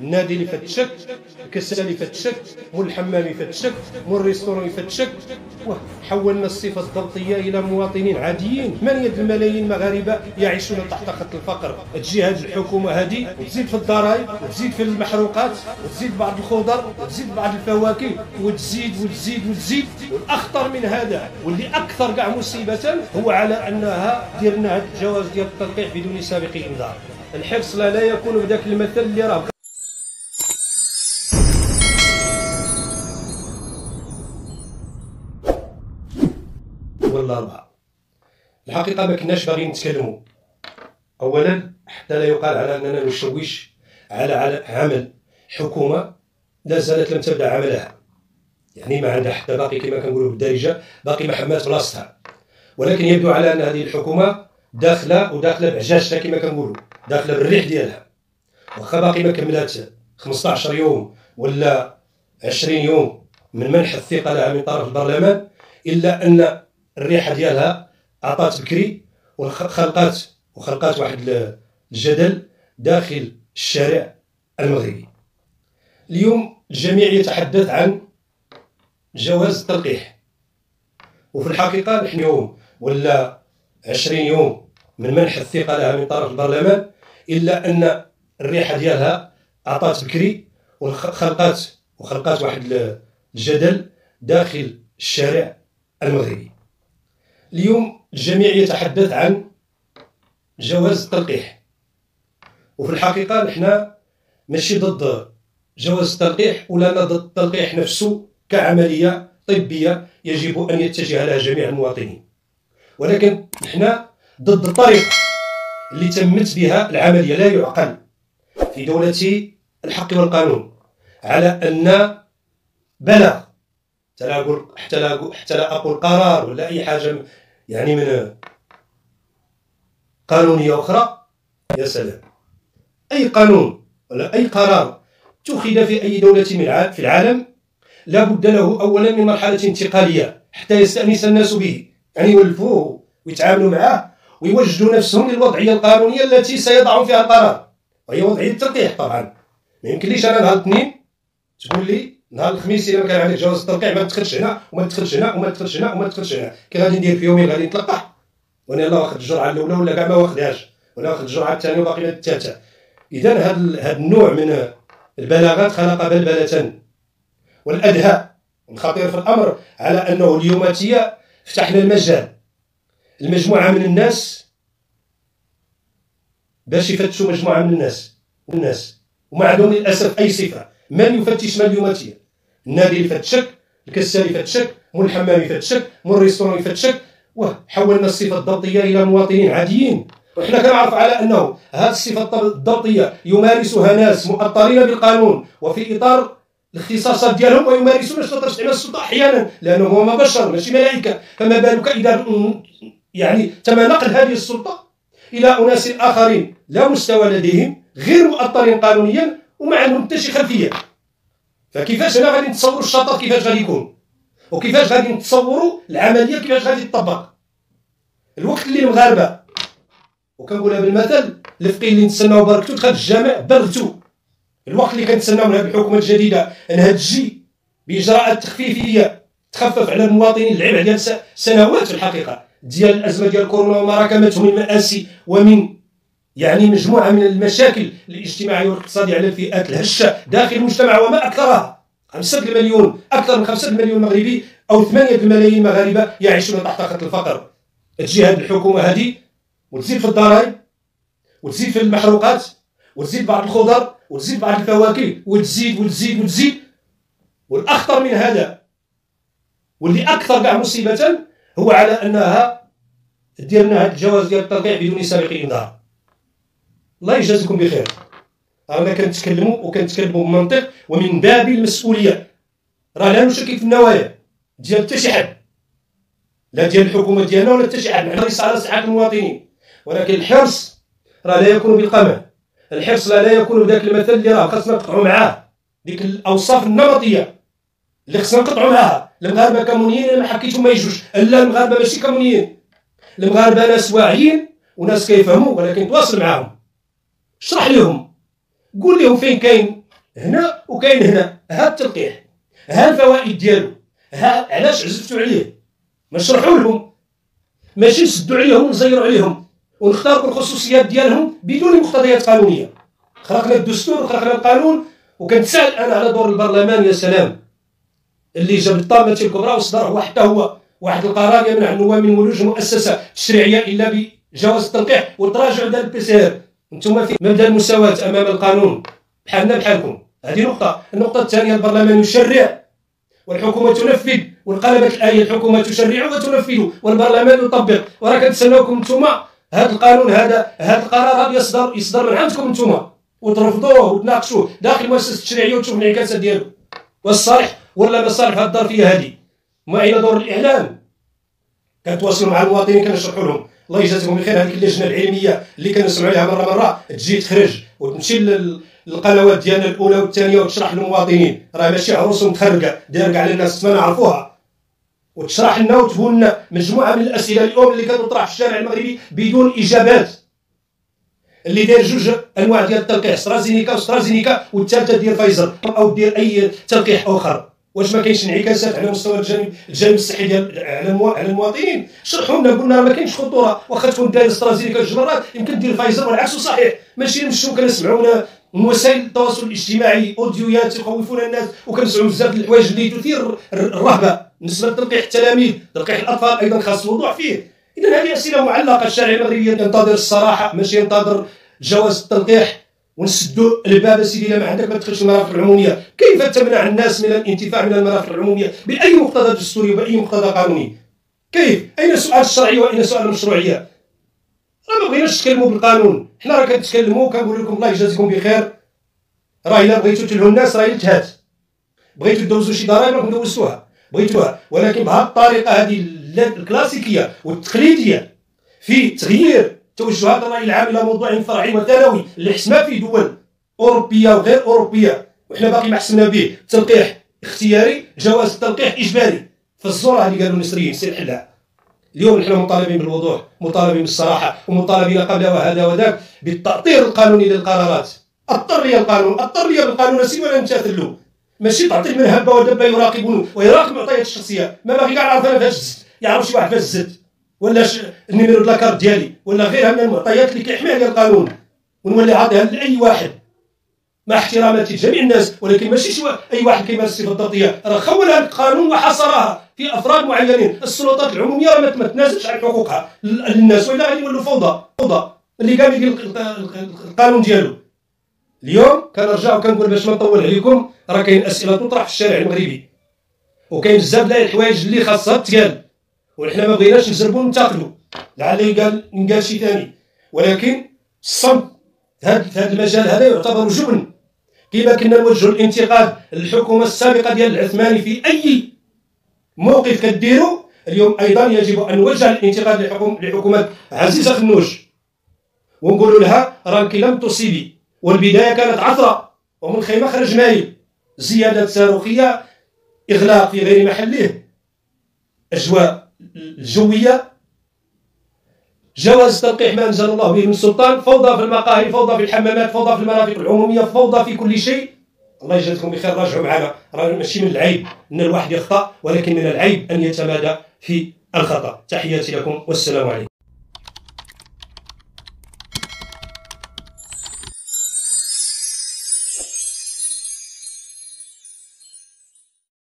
النادي اللي يفتشك الكسالي اللي يفتشك مول الحمام يفتشك مول الريستورون يفتشك حولنا الصفة الضبطية إلى مواطنين عاديين 8 الملايين مغاربه يعيشون تحت خط الفقر. تجي هذه الحكومة هذه وتزيد في الضرائب وتزيد في المحروقات وتزيد بعض الخضر وتزيد بعض الفواكه وتزيد وتزيد وتزيد. والأخطر من هذا واللي أكثر كاع مصيبة هو على أنها ديرنا هذا الجواز ديال التلقيح بدون سابق إنذار. الحرص لا, لا يكون بذاك المثل اللي راه. ولا أربعة الحقيقة ما كناش باغيين نتكلموا. أولا حتى لا يقال على أننا نشوش على عمل حكومة لا زالت لم تبدأ عملها. يعني ما عندها حتى باقي كما كنقولوا بالدارجة باقي ما حمات بلاصتها. ولكن يبدو على أن هذه الحكومة داخلة وداخلة بعجاجتها كما كنقولوا داخلة بالريح ديالها. واخا باقي ما كملات 15 يوم ولا 20 يوم من منح الثقة لها من طرف البرلمان إلا أن الريحة ديالها عطات بكري وخلقات وخلقات واحد الجدل داخل الشارع المغربي. اليوم الجميع يتحدث عن جواز التلقيح وفي الحقيقة نحن يوم ولا 20 يوم من منح الثقة لها من طرف البرلمان إلا أن الريحة ديالها عطات بكري وخلقات وخلقات واحد الجدل داخل الشارع المغربي. اليوم الجميع يتحدث عن جواز التلقيح وفي الحقيقة نحن ماشي ضد جواز التلقيح ولا ضد التلقيح نفسه كعملية طبية يجب أن يتجه لها جميع المواطنين. ولكن نحن ضد الطريقة اللي تمت بها العملية لا يعقل في دولة الحق والقانون على أن بلغ حتى لا أقول قرار ولا أي حاجة يعني من قانونيه أخرى؟ يا سلام. أي قانون ولا أي قرار اتخذ في أي دولة في العالم لا بد له اولا من مرحلة انتقالية حتى يستأنس الناس به. يعني يولفوه ويتعاملوا معه ويوجدوا نفسهم للوضعية القانونية التي سيضع فيها القرار. وهي وضعية التلقيح طبعا. ما يمكنليش أنا نهار تقول لي نهار الخميس إلا كان عندك جواز التلقيح ما تدخلش هنا وما تدخلش هنا وما تدخلش هنا وما تدخلش هنا. كي غادي ندير في يومين غادي نتلقح وأنا لا واخد الجرعة الأولى ولا كاع ما واخدهاش. ولا واخد الجرعة الثانية وباقي الثالثه اذا هذا هذا النوع من البلاغات خلق بلبلة. والأدهى الخطير في الأمر على أنه اليوماتيه فتحنا المجال. المجموعة من الناس باش يفتشوا مجموعة من الناس. الناس. وما عندهم للأسف أي صفة. من يفتش من اليوماتيه النادي يفتشك الكسال يفتشك مول الحمام يفتشك مول الريستورون يفتشك. وحولنا الصفة الضبطية إلى مواطنين عاديين. وحنا كنعرف على أنه هذه الصفة الضبطية يمارسها ناس مؤطرين بالقانون وفي إطار الاختصاصات ديالهم ويمارسون استعمال السلطة أحيانا لانهم هما بشر ماشي ملائكة. فما بالك إذا يعني تم نقل هذه السلطة إلى أناس آخرين لا مستوى لديهم غير مؤطرين قانونيا وما عندهم حتى شي خلفية. فكيفاش أنا غادي نتصوروا الشطط كيفاش غادي يكون؟ وكيفاش غادي نتصوروا العملية كيفاش غادي تطبق؟ الوقت اللي المغاربة وكنقولها بالمثل الفقيه اللي نتسناو بركتو دخل الجامع بلغتو الوقت اللي كنتسناو من هذه الحكومة الجديدة انها تجي بإجراءات تخفيفية تخفف على المواطنين العبء ديال سنوات في الحقيقة. ديال الأزمة ديال كورونا وما راكمته من مآسي ومن يعني مجموعة من المشاكل الاجتماعية والاقتصادية على الفئات الهشة داخل المجتمع وما أكثرها. خمسة مليون أكثر من خمسة مليون مغربي أو ثمانية الملايين مغاربة يعيشون تحت خط الفقر. تجي هذه الحكومة هذه وتزيد في الضرائب وتزيد في المحروقات وتزيد بعض الخضر وتزيد بعض الفواكه وتزيد وتزيد وتزيد. والأخطر من هذا واللي أكثر كاع مصيبة هو على أنها دير لنا هذا الجواز ديال الترقيع بدون سابق إنذار. الله يجازيكم بخير رانا كنتكلموا وكنتكلموا بمنطق ومن باب المسؤوليه راه لا نشكك في النوايا ديال حتى شي حد لا ديال الحكومة ديالنا ولا حتى شي حد حنا نحرص على صحه المواطنين ولكن الحرص راه لا يكون بالقمع الحرص لا, لا يكون بذاك المثل اللي راه خاصنا نقطعوا معاه ديك الاوصاف النمطيه اللي خصنا نقطعوا معاها المغاربه كمونيين ما حكيتهم ما يجوش لا المغاربه ماشي كمونيين المغاربه ناس واعيين وناس كيفهموا ولكن تواصل معاهم اشرح لهم. قول لهم فين كاين هنا وكاين هنا. ها التلقيح. ها الفوائد ديالو. ها علاش عزفتوا عليه. ما شرحوا لهم. ماشي نسدوا عليهم ونزيروا عليهم. ونختاروا الخصوصيات ديالهم بدون مقتضيات قانونية. خلقنا الدستور وخلقنا القانون. وكنتسال أنا على دور البرلمان يا سلام. اللي جاب الطامة الكبرى وصدر هو حتى هو. واحد القرار يمنع النواب من ولوج مؤسسة تشريعيه إلا بجواز التلقيح. والتراجع ديال ال PCR أنتم في مبدأ المساواة أمام القانون. بحالنا بحالكم. هذه نقطة. النقطة الثانية البرلمان يشرع والحكومة تنفذ وانقلبت الآية الحكومة تشرع وتنفذ والبرلمان يطبق. وراه كنتسناوكم أنتم هذا القانون هذا هذا القرار هذا يصدر يصدر من عندكم أنتم وترفضوه وتناقشوه. داخل المؤسسه التشريعيه وتشوف الانعكاسات ديالو. والصالح ولا مصالح هاد الدار فيها هذه؟ ما اين دور الإعلام. كنتواصلوا مع المواطنين كنشرحوا لهم. الله يجازيهم بخير. هذيك اللجنه العلمية اللي كنسمعوا عليها مرة مرة تجي تخرج وتمشي للقنوات ديالنا الأولى والثانية وتشرح للمواطنين. راه ماشي عروس متخرجة داير كاع الناس ما نعرفوها. وتشرح لنا وتقول لنا مجموعة من الأسئلة اليوم اللي كتطرح في الشارع المغربي بدون إجابات. اللي داير جوج أنواع ديال التلقيح أسترازينيكا وأسترازينيكا والثالثة ديال فايزر أو دير أي تلقيح أخر. واش ما كاينش انعكاسات على مستوى الجانب الجانب الصحي ديال على المواطنين. شرحوا لنا قلنا ما كاينش خطورة. واخا تكون داير أسترازينيكا جوج مرات يمكن دير فايزر والعكس صحيح. ماشي نمشيو كنسمعونا من وسائل التواصل الاجتماعي أوديويات يخوفون الناس وكنسمعوا بزاف الحوايج اللي تثير الرهبة. بالنسبة لتلقيح التلاميذ تلقيح الأطفال أيضا خاص الوضوح فيه. اذا هذه أسئلة معلقة. الشارع المغربي ينتظر الصراحة ماشي ينتظر جواز التلقيح. ونسدوا الباب سيدي الا ما عندك ما تدخلش المرافق العمومية. كيف تمنع الناس من الانتفاع من المرافق العمومية؟ بأي مقتضى دستوري وبأي مقتضى قانوني؟ كيف؟ أين سؤال الشرعيه وأين سؤال المشروعية؟ راه ما بغيناش نتكلموا بالقانون. حنا راه كنتكلموا كنقول لكم الله يجازيكم بخير. راه إلا بغيتو تلهوا الناس راه تهات. بغيتو دوزوا شي ضرائب راكم دوزتوها. بغيتوها. ولكن بهذه الطريقة هذه الكلاسيكية والتقليدية في تغيير توجهات الرأي العام إلى موضوع فرعي وثانوي اللي حسنا فيه دول أوروبية وغير أوروبية وحنا باقي ما حسنا به. تلقيح اختياري جواز التلقيح إجباري. فالزوره اللي قالوا المصريين سير حلها. اليوم نحن مطالبين بالوضوح مطالبين بالصراحة ومطالبين قبل وهذا وذاك بالتأطير القانوني للقرارات. أضطر لي القانون أضطر لي بالقانون سي ولا نمتثل له. ماشي تعطي من هبة ودبة يراقبون ويراقب معطيات الشخصية. ما باغي كاع نعرف أنا فاش يعرف شي واحد فاش زدت. ولا ال numéro la carte ديالي ولا غيرها من المعطيات اللي كيحميها لي القانون. ونولي عاطيها لأي واحد. مع احتراماتي لجميع الناس ولكن ماشي شي أي واحد كيمارس الصفة الضبطية. راه خولها القانون وحصرها في أفراد معينين. السلطات العمومية راه ما تنازلش عن حقوقها. للناس. وإلا غادي يولوا فوضى فوضى. اللي قام يدير القانون ديالو. اليوم كنرجع وكنقول باش ما نطول عليكم راه كاين أسئلة تطرح في الشارع المغربي. وكاين بزاف ديال الحوايج اللي خاصها تقال وحنا ما بغيناش نجربوا ننتقدوا لعل يقال نقال شي ثاني ولكن الصمت في هذا المجال هذا يعتبر جبن. كما كنا نوجهوا الانتقاد للحكومه السابقة ديال العثماني في أي موقف كديروا اليوم أيضا يجب أن نوجه الانتقاد لحكومة عزيزة خنوش ونقولوا لها راك لم تصيبي. والبداية كانت عثرة. ومن خيمة خرج مايل. زيادة صاروخية إغلاق في غير محله. أجواء الجويه جواز تلقيح ما أنزل الله به من سلطان فوضى في المقاهي فوضى في الحمامات فوضى في المرافق العمومية فوضى في كل شيء. الله يجازيكم بخير راجعوا معنا. راه ماشي من العيب إن الواحد يخطأ ولكن من العيب أن يتمادى في الخطأ. تحياتي لكم والسلام عليكم.